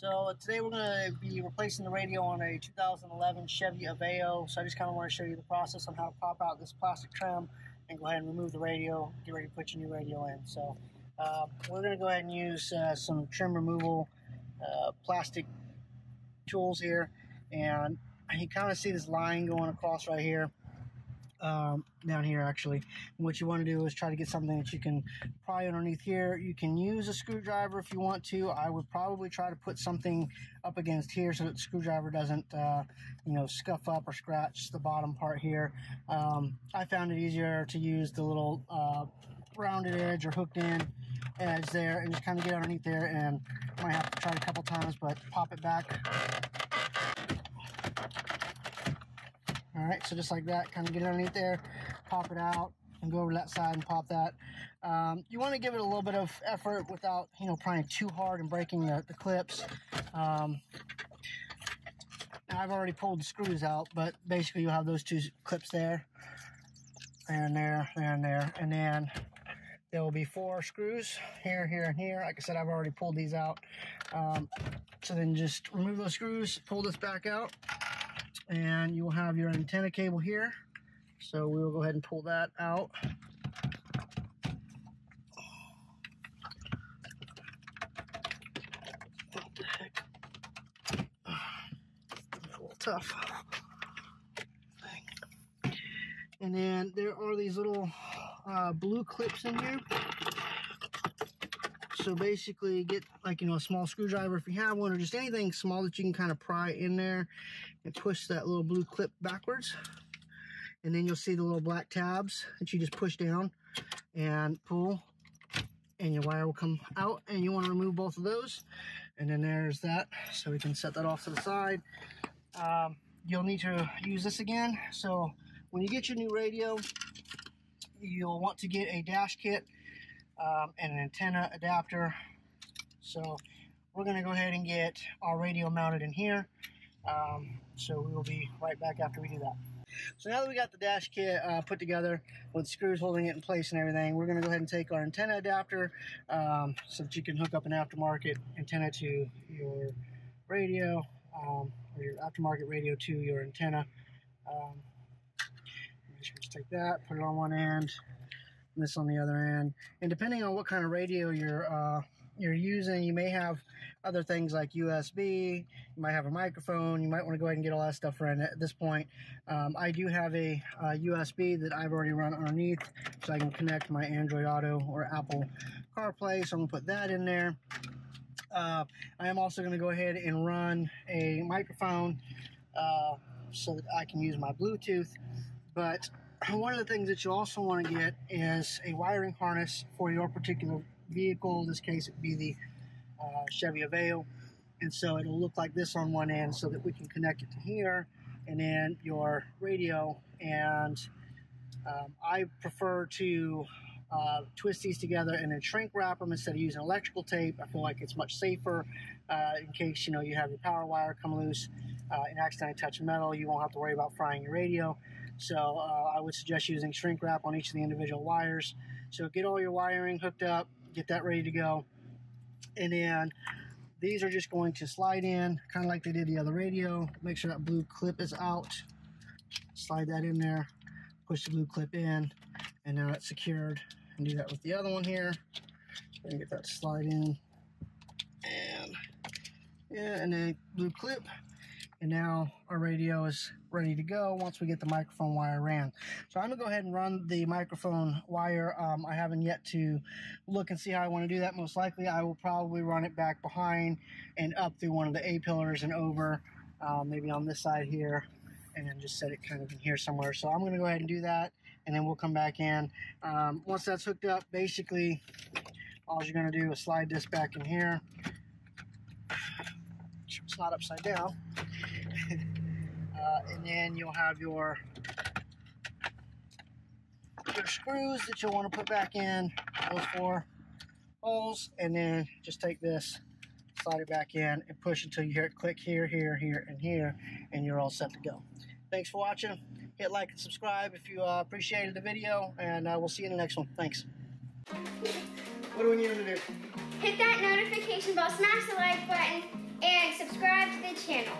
So today we're going to be replacing the radio on a 2011 Chevy Aveo. So I just kind of want to show you the process on how to pop out this plastic trim and go ahead and remove the radio, get ready to put your new radio in. So uh, we're going to go ahead and use uh, some trim removal uh, plastic tools here. And you kind of see this line going across right here um, down here actually. And what you want to do is try to get something that you can pry underneath here. You can use a screwdriver if you want to. I would probably try to put something up against here so that the screwdriver doesn't, uh, you know, scuff up or scratch the bottom part here. Um, I found it easier to use the little uh, rounded edge or hooked in edge there and just kind of get underneath there and might have to try it a couple times, but pop it back All right, so just like that, kind of get it underneath there, pop it out, and go over that side and pop that. Um, you want to give it a little bit of effort without, you know, prying too hard and breaking the, the clips. Um, I've already pulled the screws out, but basically you'll have those two clips there, and there, there, and there, and then there will be four screws here, here, and here. Like I said, I've already pulled these out. Um, so then just remove those screws, pull this back out, and you will have your antenna cable here. So we will go ahead and pull that out. What the heck? A little tough. And then there are these little uh, blue clips in here. So basically get like, you know, a small screwdriver if you have one or just anything small that you can kind of pry in there and push that little blue clip backwards. And then you'll see the little black tabs that you just push down and pull and your wire will come out and you want to remove both of those. And then there's that. So we can set that off to the side. Um, you'll need to use this again. So when you get your new radio, you'll want to get a dash kit um, and an antenna adapter. So we're going to go ahead and get our radio mounted in here. Um, so we will be right back after we do that. So now that we got the dash kit uh, put together with screws holding it in place and everything, we're going to go ahead and take our antenna adapter um, so that you can hook up an aftermarket antenna to your radio um, or your aftermarket radio to your antenna. Um, just take that, put it on one end, this on the other end. And depending on what kind of radio you're uh, you're using, you may have other things like USB. You might have a microphone. You might want to go ahead and get all that stuff running at this point. Um, I do have a, a, USB that I've already run underneath, so I can connect my Android Auto or Apple CarPlay. So I'm gonna put that in there. Uh, I am also going to go ahead and run a microphone uh, so that I can use my Bluetooth. But one of the things that you also want to get is a wiring harness for your particular vehicle. In this case, it would be the uh, Chevy Aveo. And so it'll look like this on one end so that we can connect it to here and then your radio. And um, I prefer to uh, twist these together and then shrink wrap them instead of using electrical tape. I feel like it's much safer uh, in case you know you have your power wire come loose uh, and accidentally touch metal. You won't have to worry about frying your radio. So uh, I would suggest using shrink wrap on each of the individual wires. So get all your wiring hooked up, get that ready to go. And then these are just going to slide in, kind of like they did the other radio. Make sure that blue clip is out. Slide that in there, push the blue clip in, and now it's secured. And do that with the other one here. So get that slide in. And Yeah, and then blue clip. And now our radio is ready to go once we get the microphone wire ran. So I'm gonna go ahead and run the microphone wire. Um, I haven't yet to look and see how I wanna do that. Most likely I will probably run it back behind and up through one of the A-pillars and over, uh, maybe on this side here, and just set it kind of in here somewhere. So I'm gonna go ahead and do that and then we'll come back in. Um, once that's hooked up, basically all you're gonna do is slide this back in here. It's not upside down. Uh, and then you'll have your your screws that you'll want to put back in those four holes and then just take this slide it back in and push until you hear it click here here here and here and you're all set to go. Thanks for watching. Hit like and subscribe if you uh, appreciated the video and uh, we'll see you in the next one. Thanks. What do we need to do? Hit that notification bell, smash the like button, and subscribe to the channel.